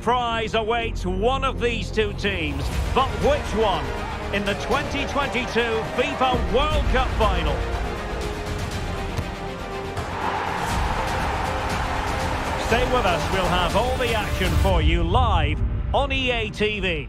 prize awaits one of these two teams. But which one? In the 2022 FIFA World Cup final. Stay with us, we'll have all the action for you live on EA TV.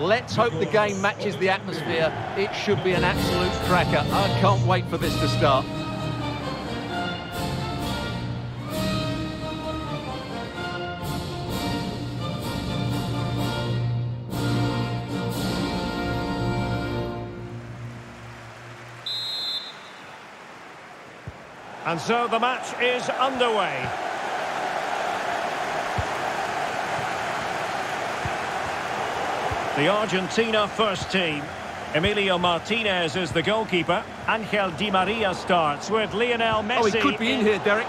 Let's hope the game matches the atmosphere. It should be an absolute cracker. I can't wait for this to start. And so the match is underway. The Argentina first team. Emiliano Martinez is the goalkeeper. Angel Di Maria starts with Lionel Messi. Oh, he could be in here, Derek.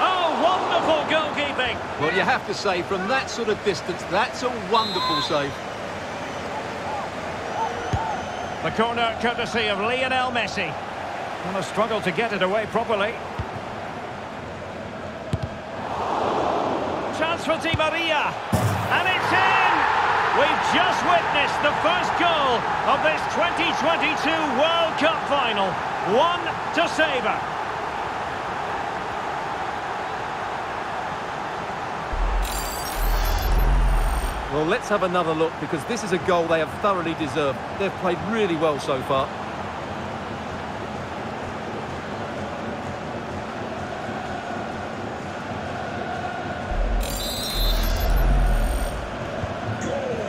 Oh, wonderful goalkeeping. Well, you have to say, from that sort of distance, that's a wonderful save. The corner courtesy of Lionel Messi. And a struggle to get it away properly. Chance for Di Maria. And it's in! We've just witnessed the first goal of this 2022 World Cup final. One to savour. Well, let's have another look because this is a goal they have thoroughly deserved. They've played really well so far.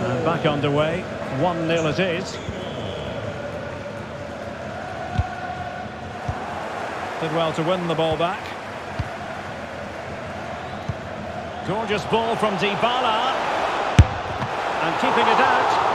And underway. 1-0 it is. Did well to win the ball back. Gorgeous ball from Dybala. And keeping it out.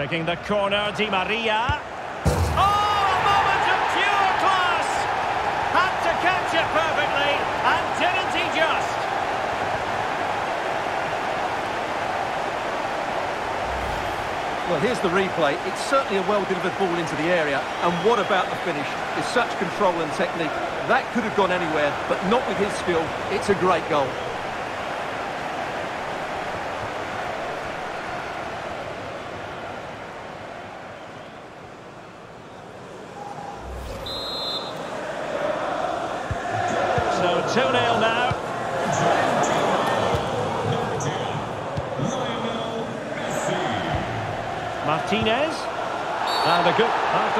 Taking the corner, Di Maria. Oh, a moment of pure class! Had to catch it perfectly, and didn't he just? Well, here's the replay. It's certainly a well-delivered ball into the area. And what about the finish? It's such control and technique. That could have gone anywhere, but not with his skill. It's a great goal. So 2-0 now. Martinez. And a good,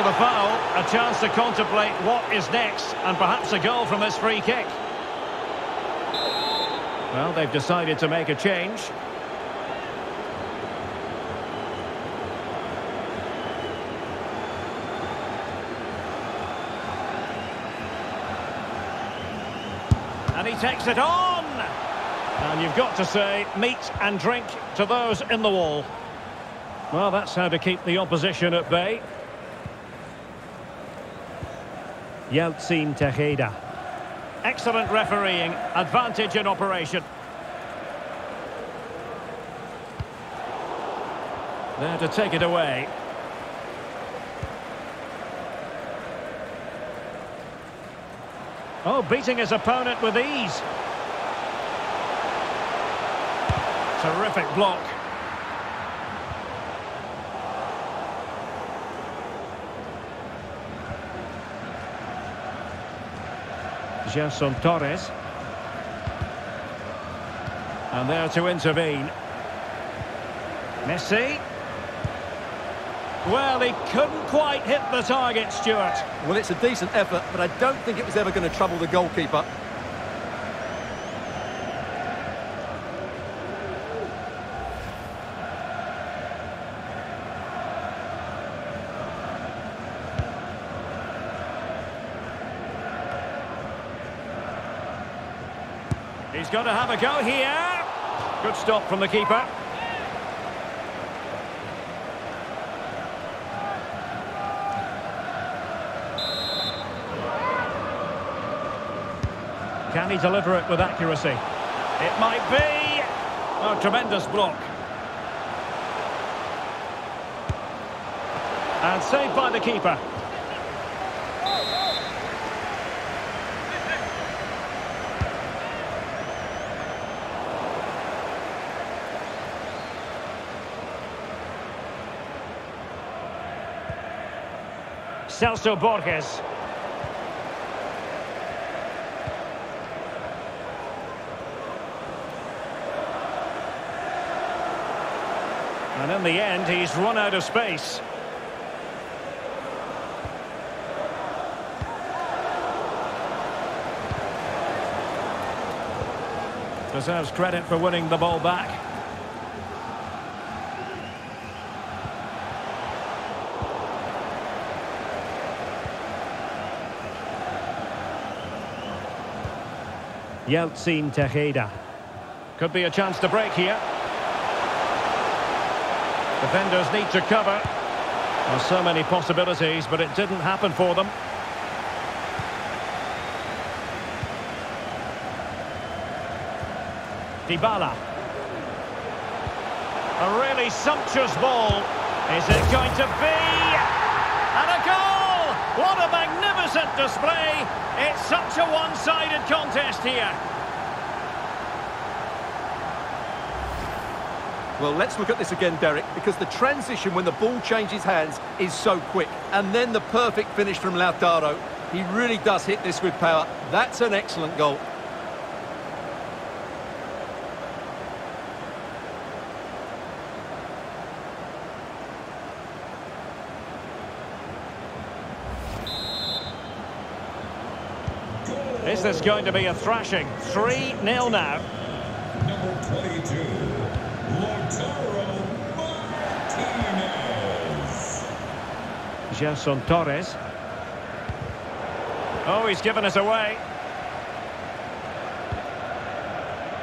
after the foul, a chance to contemplate what is next, and perhaps a goal from this free kick. Well, they've decided to make a change. And he takes it on! And you've got to say, meat and drink to those in the wall. Well, that's how to keep the opposition at bay. Yeltsin Tejeda. Excellent refereeing, advantage in operation. There to take it away. Oh, beating his opponent with ease. Terrific block. Gerson Torres. And there to intervene. Messi. Well, he couldn't quite hit the target, Stuart. Well, it's a decent effort, but I don't think it was ever going to trouble the goalkeeper. He's got to have a go here. Good stop from the keeper. Can he deliver it with accuracy? It might be. A tremendous block. And saved by the keeper. Celso Borges. And in the end, he's run out of space. Deserves credit for winning the ball back. Yeltsin Tejeda. Could be a chance to break here. Defenders need to cover. Well, so many possibilities, but it didn't happen for them. Dybala. A really sumptuous ball. Is it going to be? A magnificent display. It's such a one-sided contest here. Well, let's look at this again, Derek, because the transition when the ball changes hands is so quick. And then the perfect finish from Lautaro. He really does hit this with power. That's an excellent goal. Is this going to be a thrashing? 3-0 now. Number 22, Lautaro Martinez. Gerson Torres. Oh, he's given us away.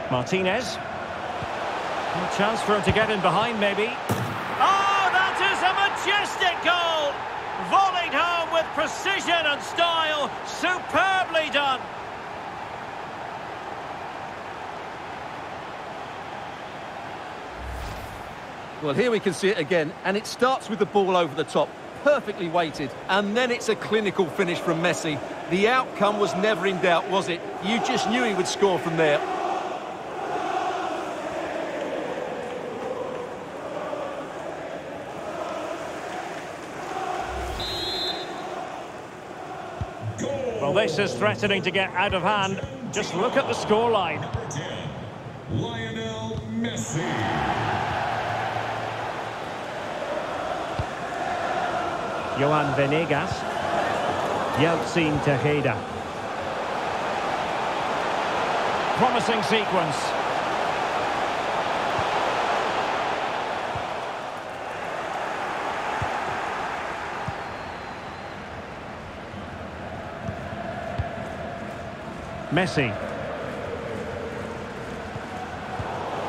Martinez. A chance for him to get in behind, maybe. Oh, that is a majestic goal! Volleyed home with precision and style. Superbly done. Well, here we can see it again, and it starts with the ball over the top, perfectly weighted, and then it's a clinical finish from Messi. The outcome was never in doubt, was it? You just knew he would score from there. Well, this is threatening to get out of hand. Just look at the scoreline. Number 10, Lionel Messi. Johan Venegas. Yeltsin Tejeda. Promising sequence. Messi.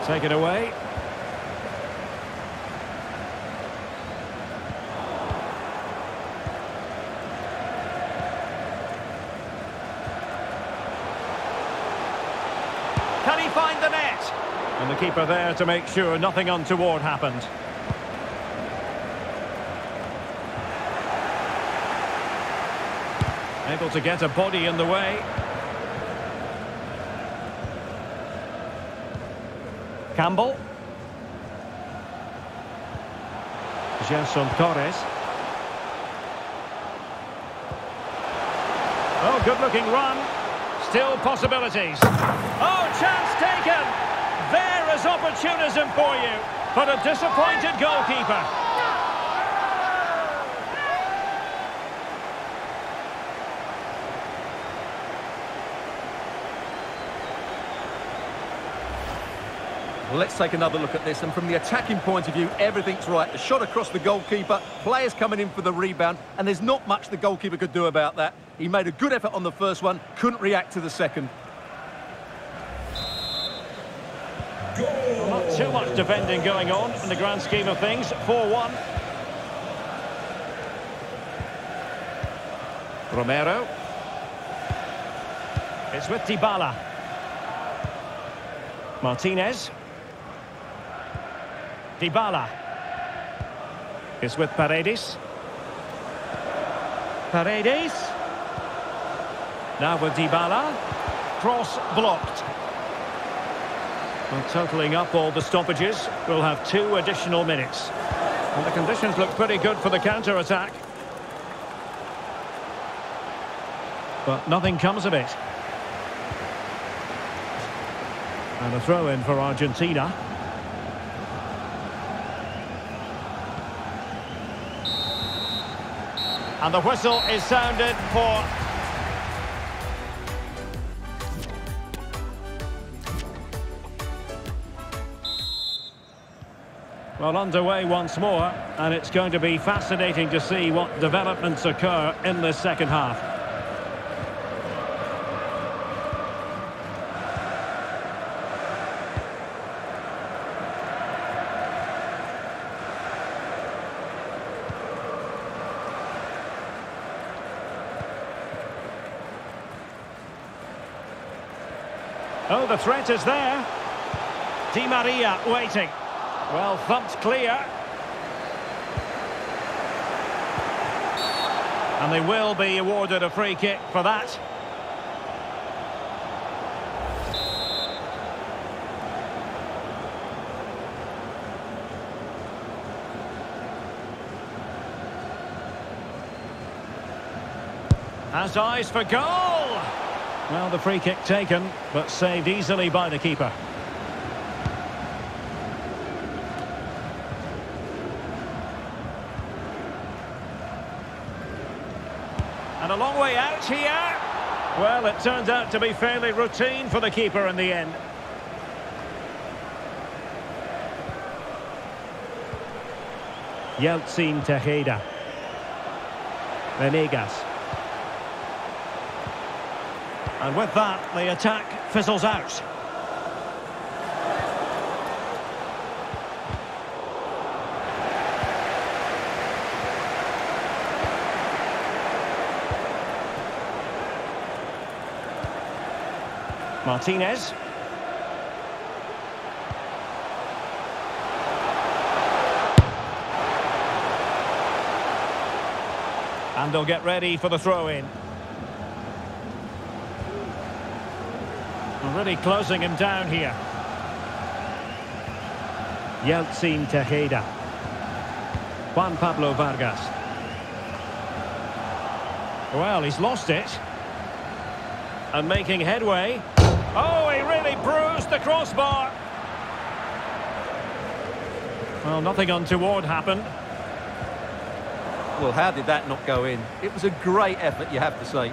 Take it away. Can he find the net? And the keeper there to make sure nothing untoward happened. Able to get a body in the way. Campbell. Gerson Torres. Oh, good-looking run. Still possibilities. Oh, chance taken. There is opportunism for you. but a disappointed goalkeeper. Well, let's take another look at this. And from the attacking point of view, everything's right. The shot across the goalkeeper, players coming in for the rebound, and there's not much the goalkeeper could do about that. He made a good effort on the first one, couldn't react to the second. Well, not too much defending going on in the grand scheme of things. 4-1. Romero. It's with Dybala. Martinez. Dybala. Is with Paredes. Paredes. Now with Dybala. Cross blocked. Well, totalling up all the stoppages, we'll have two additional minutes. And the conditions look pretty good for the counter-attack. But nothing comes of it. And a throw-in for Argentina. And the whistle is sounded for... Well, underway once more, and it's going to be fascinating to see what developments occur in the second half. The threat is there. Di Maria waiting. Well, thumped clear. And they will be awarded a free kick for that. Has eyes for goal. Well, the free kick taken, but saved easily by the keeper. And a long way out here. Well, it turns out to be fairly routine for the keeper in the end. Yeltsin Tejeda. Venegas. And with that, the attack fizzles out. Martinez. And they'll get ready for the throw-in. Really closing him down here. Yeltsin Tejeda. Juan Pablo Vargas. Well, he's lost it. And making headway. Oh, he really bruised the crossbar. Well, nothing untoward happened. Well, how did that not go in? It was a great effort, you have to say.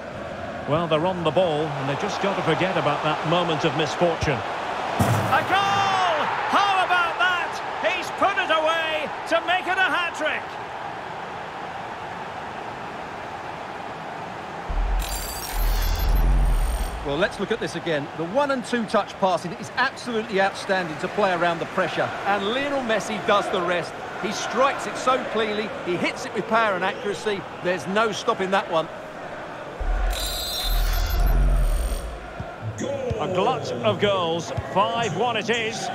Well, they're on the ball, and they've just got to forget about that moment of misfortune. A goal! How about that? He's put it away to make it a hat-trick. Well, let's look at this again. The one and two touch passing is absolutely outstanding to play around the pressure. And Lionel Messi does the rest. He strikes it so cleanly, he hits it with power and accuracy. There's no stopping that one. Glut of goals. 5-1 it is.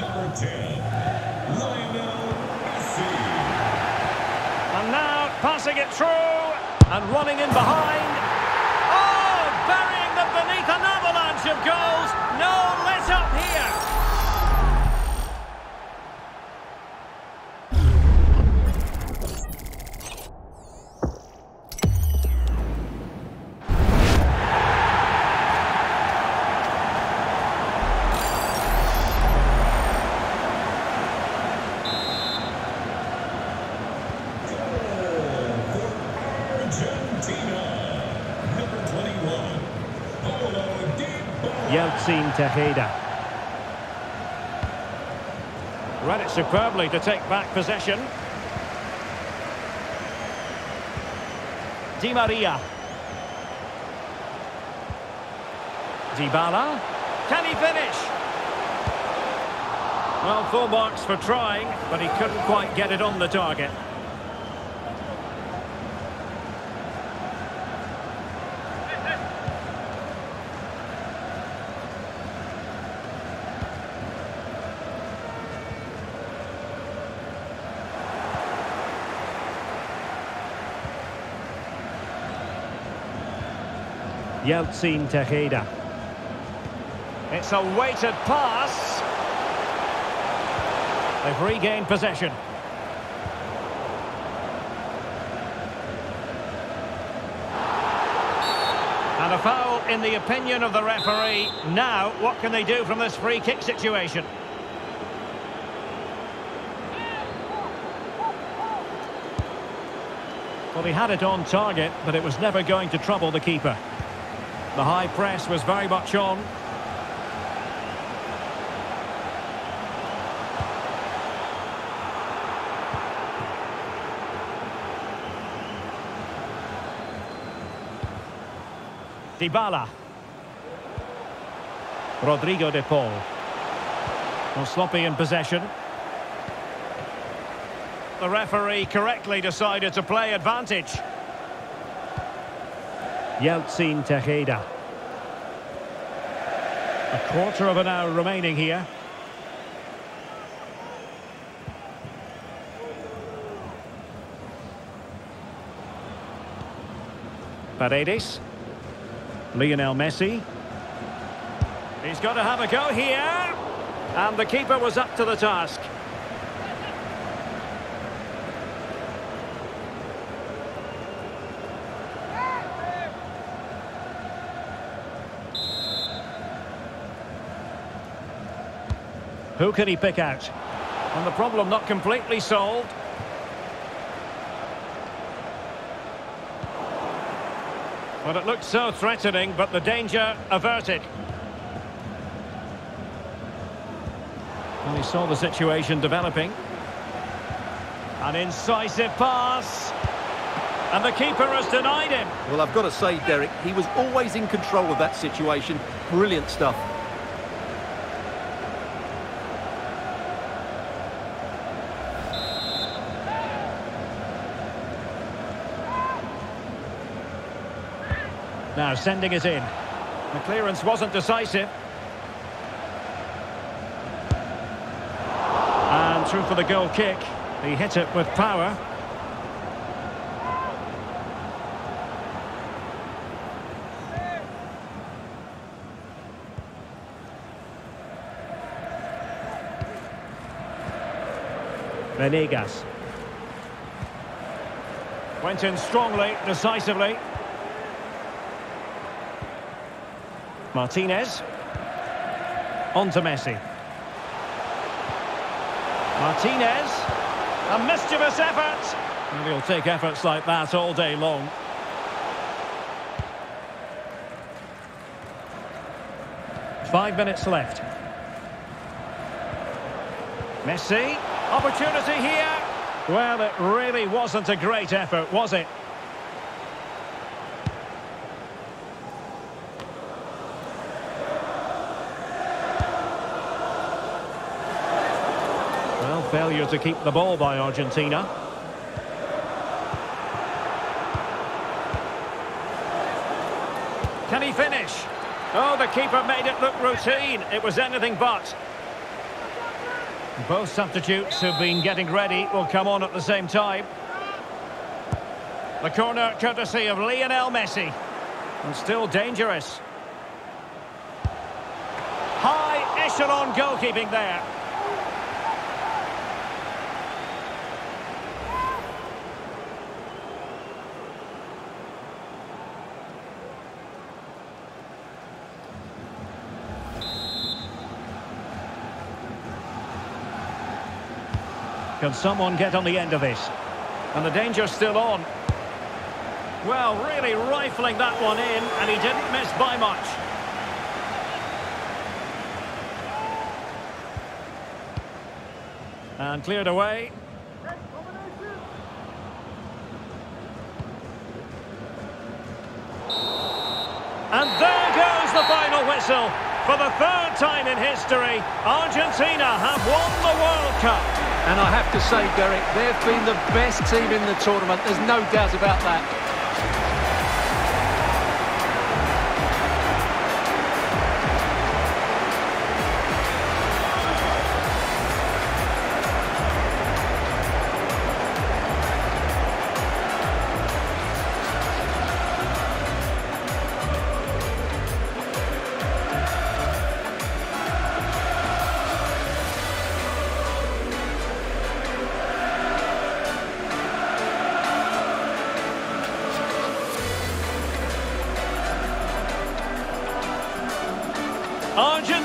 Number 10, Lionel Messi. And now passing it through and running in behind. Yeltsin Tejeda. Read it superbly to take back possession. Di Maria. Dybala. Can he finish? Well, full marks for trying, but he couldn't quite get it on the target. Yeltsin Tejeda. It's a weighted pass. They've regained possession. And a foul in the opinion of the referee. Now, what can they do from this free kick situation? Well, he had it on target, but it was never going to trouble the keeper. The high press was very much on. Dybala. Rodrigo de Paul. Well, sloppy in possession. The referee correctly decided to play advantage. Yeltsin Tejeda. A quarter of an hour remaining here. Paredes. Lionel Messi. He's got to have a go here. And the keeper was up to the task. Who can he pick out? And the problem not completely solved. Well, it looked so threatening, but the danger averted. And he saw the situation developing. An incisive pass. And the keeper has denied him. Well, I've got to say, Derek, he was always in control of that situation. Brilliant stuff. Now sending it in. The clearance wasn't decisive. And through for the goal kick. He hit it with power. Venegas. Went in strongly, decisively. Martinez. On to Messi. Martinez. A mischievous effort. And he'll take efforts like that all day long. Five minutes left. Messi. Opportunity here. Well, it really wasn't a great effort, was it? Well, failure to keep the ball by Argentina. Can he finish? Oh, the keeper made it look routine. It was anything but. Both substitutes who've been getting ready will come on at the same time. The corner courtesy of Lionel Messi. And still dangerous. High echelon goalkeeping there. Can someone get on the end of this? And the danger's still on. Well, really rifling that one in, and he didn't miss by much. And cleared away. And there goes the final whistle. For the third time in history, Argentina have won the World Cup. And I have to say, Derek, they've been the best team in the tournament. There's no doubt about that.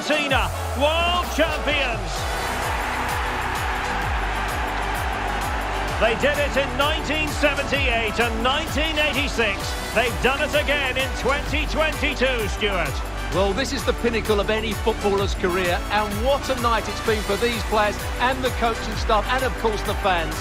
Argentina, world champions. They did it in 1978 and 1986. They've done it again in 2022, Stuart. Well, this is the pinnacle of any footballer's career, and what a night it's been for these players and the coaching staff, and of course the fans.